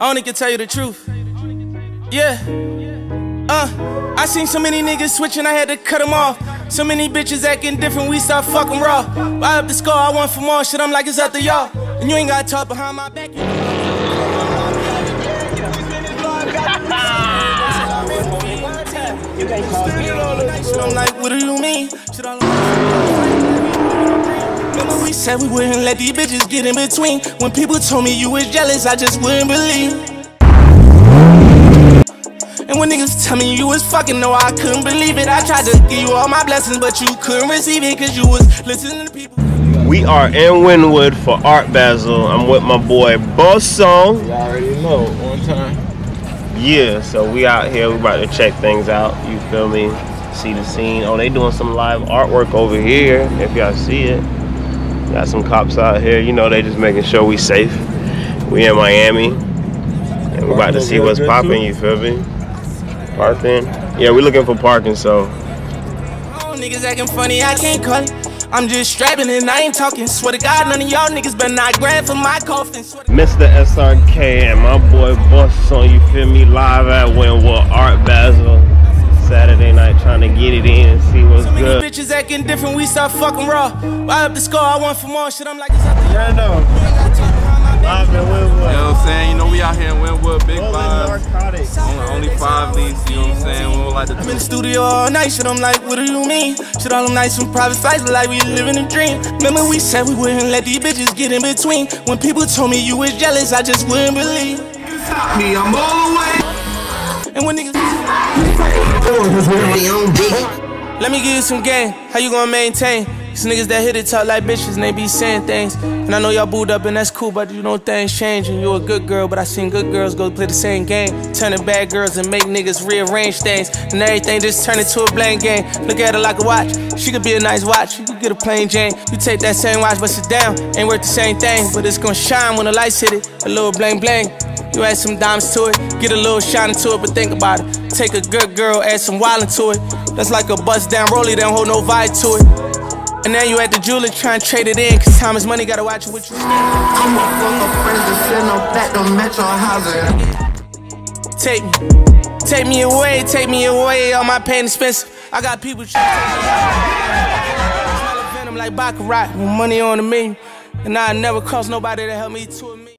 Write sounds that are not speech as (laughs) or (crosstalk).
I only can tell you the truth. Yeah. Uh, I seen so many niggas switching, I had to cut them off. So many bitches acting different, we start fucking raw. Buy up the score, I want for more shit, I'm like, it's up to y'all. And you ain't gotta talk behind my back. (laughs) You can't call me. I'm like, what do you mean? Shit all Remember we said we wouldn't let these bitches get in between. When people told me you was jealous, I just wouldn't believe. And when niggas tell me you was fucking, no, I couldn't believe it. I tried to give you all my blessings, but you couldn't receive it, cause you was listening to people. We are in Wynwood for Art Basel. I'm with my boy Boss Son. You already know, on time. Yeah, so we out here, we about to check things out, you feel me? See the scene. Oh, they doing some live artwork over here, if y'all see it. Got some cops out here, you know, they just making sure we safe. We in Miami. And we about to see what's popping, you feel me? Parking. Yeah, we looking for parking, so. Oh, niggas acting funny, I can't call it. I'm just strapping and I ain't talking. Swear to God, none of y'all niggas better not grab for my coffin. Mr. SRK and my boy Boss Son, you feel me, live at Wynwood Art Basel. Bitches acting different, we start fucking raw. Buy up the score, I want for more shit, I'm like, it's up to. Yeah, no. You ain't gotta talk behind my back. Live in You know what I'm saying? You know we out here in Wynwood, big vibes. Only, only five these, you know what I'm saying? We don't like to I'm in the studio all night, shit, I'm like, what do you mean? Shit, all them nights from private flights, like we living a dream. Remember we said we wouldn't let these bitches get in between. When people told me you was jealous, I just wouldn't believe. Me, I'm all the way. And when niggas, They on dick. Let me give you some game, how you gonna maintain? These niggas that hit it talk like bitches and they be saying things. And I know y'all booed up and that's cool, but you know things changing. You a good girl, but I seen good girls go play the same game. Turning bad girls and make niggas rearrange things. And everything just turn into a blank game. Look at her like a watch. She could be a nice watch. You could get a plain Jane. You take that same watch, but sit down. Ain't worth the same thing, but it's gonna shine when the lights hit it. A little bling bling. You add some diamonds to it, get a little shine to it, but think about it. Take a good girl, add some wildin' to it. That's like a bust down rollie, don't hold no vibe to it. And now you at the jeweler trying to trade it in, cause time is money, gotta watch it what you spend. I'm a fuck of friends that send no back to metro housing. Take me, take me away, take me away, all my pain expensive. I got people trying to smell a venom like Baccarat, with money on the menu. And I never cross nobody to help me to a.